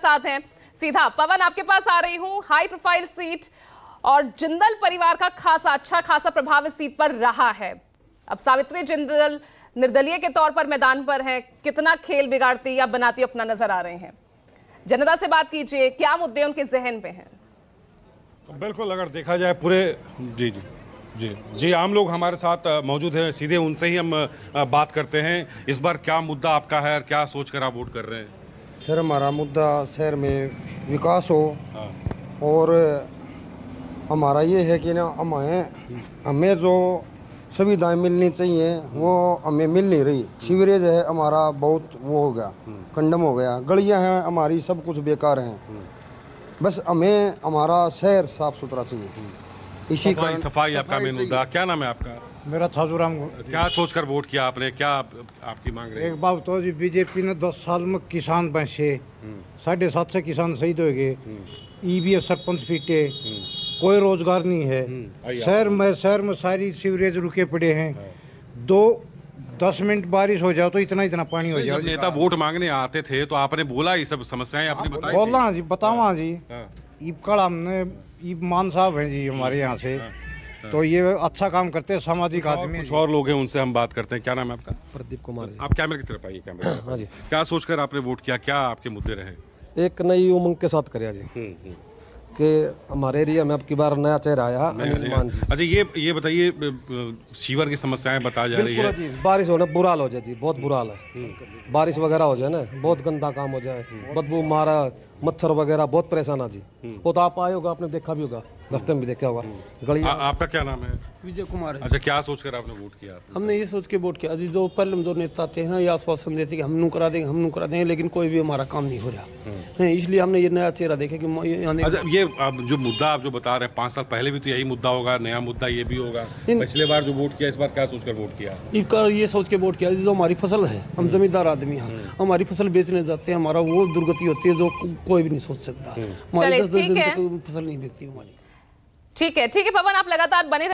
साथ हैं। सीधा पवन आपके पास आ रही हूँ। हाई प्रोफ़ाइल सीट और जिंदल परिवार का खासा अच्छा खासा प्रभाव इस सीट पर रहा है। अब सावित्री, जिंदल निर्दलीय के तौर पर मैदान पर हैं। कितना खेल बिगाड़ती या बनाती अपना नज़र आ रहे हैं। जनता से बात कीजिए, क्या मुद्दे उनके जहन पे हैं? बिल्कुल, अगर देखा जाए पूरे, जी जी जी जी, आम लोग हमारे साथ मौजूद हैं। सीधे उनसे ही हम बात करते हैं। इस बार क्या मुद्दा आपका है और क्या सोचकर आप वोट कर रहे हैं? सर हमारा मुद्दा शहर में विकास हो और हमारा ये है कि ना हमें हमें जो सुविधाएँ मिलनी चाहिए वो हमें मिल नहीं रही। सीवरेज है हमारा बहुत वो हो गया कंडम हो गया। गलियाँ हैं हमारी सब कुछ बेकार हैं। बस हमें हमारा शहर साफ़ सुथरा चाहिए। इसी सफ़ाई कारण सफ़ाई आपका मेन मुद्दा। क्या नाम है आपका? मेरा थाजूराम क्या सोचकर वोट किया आपने? क्या आप, आपकी मांग रही? एक बात तो जी बीजेपी ने दस साल में किसान बचे साढ़े सात सौ किसान शहीद हो गए। ईवीएस सरपंच पीटे कोई रोज़गार नहीं है। शहर में शहर में सारी सीवरेज रुके पड़े हैं। दो दस मिनट बारिश हो जाओ तो इतना इतना पानी हो जाओ। नेता वोट मांगने आते थे तो आपने बोला ये सब समस्याएँ आपने बताई बोला जी बतावा जी। हाँ, ईब कड़ा हमने ईब मान साहब हैं जी हमारे यहाँ से। तो ये अच्छा काम करते हैं सामाजिक आदमी। कुछ और लोग हैं उनसे हम बात करते हैं। क्या नाम है आपका? प्रदीप कुमार जी। आप कैमरे की तरफ़ आइए कैमरे हाँ जी। क्या सोचकर आपने वोट किया? क्या आपके मुद्दे रहे? एक नई उमंग के साथ करिया जी। कि हमारे एरिया में अब की बार नया चेहरा आया अनिल मान जी। अच्छा ये ये बताइए सीवर की समस्याएँ बता जा रही है। जी बारिश होना बुरा हाल हो जाए जी बहुत बुरा हाल है। बारिश वगैरह हो जाए ना बहुत गंदा काम हो जाए बदबू मारा मच्छर वगैरह बहुत परेशान है जी। वो तो आप आए होगा आपने देखा भी होगा। रास्ते में भी देखा होगा गली आपका क्या नाम है? विजय कुमार है। अच्छा क्या सोचकर आपने वोट किया? आपने? हमने ये सोच के वोट किया। जी जो पहले जो नेता आते हैं ये आश्वासन देते कि हम नू करा देंगे हम नू करा देंगे लेकिन कोई भी हमारा काम नहीं हो रहा। है इसलिए हमने ये नया चेहरा देखा कि अच्छा ये अब जो मुद्दा आप जो बता रहे हैं पाँच साल पहले भी तो यही मुद्दा होगा नया मुद्दा ये भी होगा। पिछले बार जो वोट किया इस बार क्या सोचकर वोट किया? इनका ये सोच के वोट किया जो हमारी फ़सल है हम जमींदार आदमी हैं। हमारी फ़सल बेचने जाते हैं हमारा वो दुर्गति होती है जो कोई भी नहीं सोच सकता। हमारी दस दस दिन तक फ़सल नहीं बिकती हमारी। ठीक है ठीक है पवन आप लगातार बने